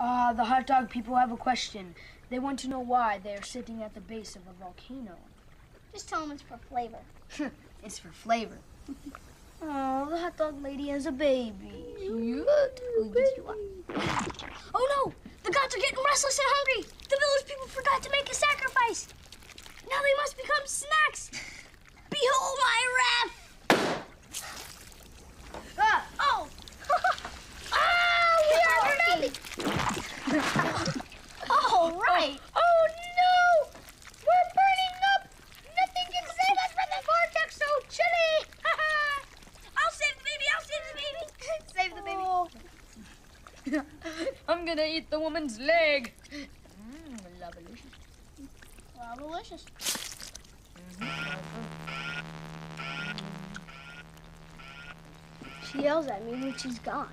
Uh, the hot dog people have a question. They want to know why they are sitting at the base of a volcano. Just tell them it's for flavor. It's for flavor. oh, the hot dog lady has a baby. Cute. Oh no! The gods are getting restless and hungry. The village people forgot to make a sacrifice. Now they must become snacks. Behold my wrath! Ah! Oh! ah! We are nothing! I'm gonna eat the woman's leg. Mmm, lovelicious. Well, delicious. She yells at me when she's gone.